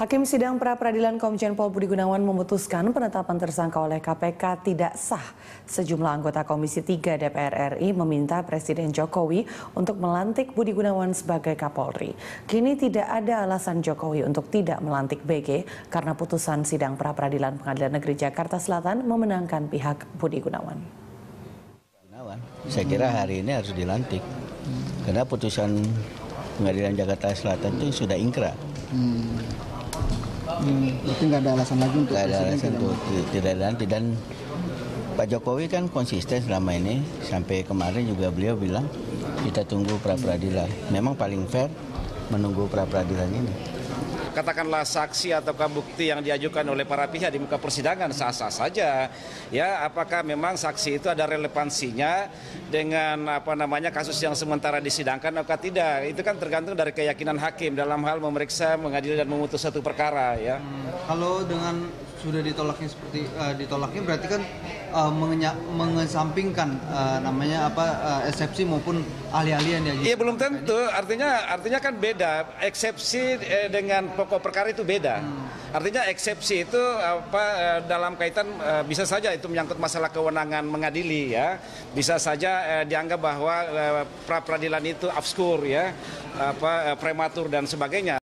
Hakim Sidang Pra Peradilan Komjen Pol Budi Gunawan memutuskan penetapan tersangka oleh KPK tidak sah. Sejumlah anggota Komisi 3 DPR RI meminta Presiden Jokowi untuk melantik Budi Gunawan sebagai Kapolri. Kini tidak ada alasan Jokowi untuk tidak melantik BG karena putusan Sidang Pra Peradilan Pengadilan Negeri Jakarta Selatan memenangkan pihak Budi Gunawan. Saya kira hari ini harus dilantik karena putusan Pengadilan Jakarta Selatan itu sudah ingkrah. Hmm. Hmm, berarti nggak ada alasan lagi untuk Nggak ada alasan untuk tidak nanti dan Pak Jokowi kan konsisten selama ini. Sampai kemarin juga beliau bilang kita tunggu pra peradilan. Memang paling fair menunggu pra peradilan ini katakanlah saksi atau bukti yang diajukan oleh para pihak di muka persidangan sah-sah saja. Ya, apakah memang saksi itu ada relevansinya dengan apa namanya kasus yang sementara disidangkan atau tidak? Itu kan tergantung dari keyakinan hakim dalam hal memeriksa, mengadili dan memutus satu perkara ya. Hmm, kalau dengan sudah ditolaknya seperti uh, ditolaknya berarti kan uh, mengesampingkan uh, namanya apa uh, eksepsi maupun ahli-ahli yang diajukan. Iya belum tentu, artinya artinya kan beda. Eksepsi eh, dengan pokok perkara itu beda. Hmm. Artinya eksepsi itu apa eh, dalam kaitan eh, bisa saja itu menyangkut masalah kewenangan mengadili ya. Bisa saja eh, dianggap bahwa pra peradilan itu obskur ya, apa prematur dan sebagainya.